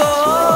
sou.